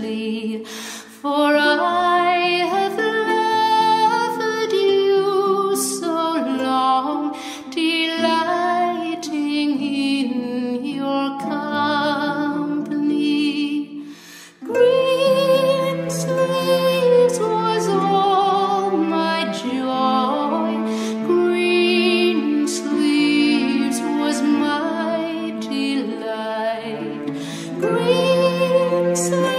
patiently, for I have loved you so long, delighting in your company. Greensleeves was all my joy, Greensleeves was my delight. Greensleeves.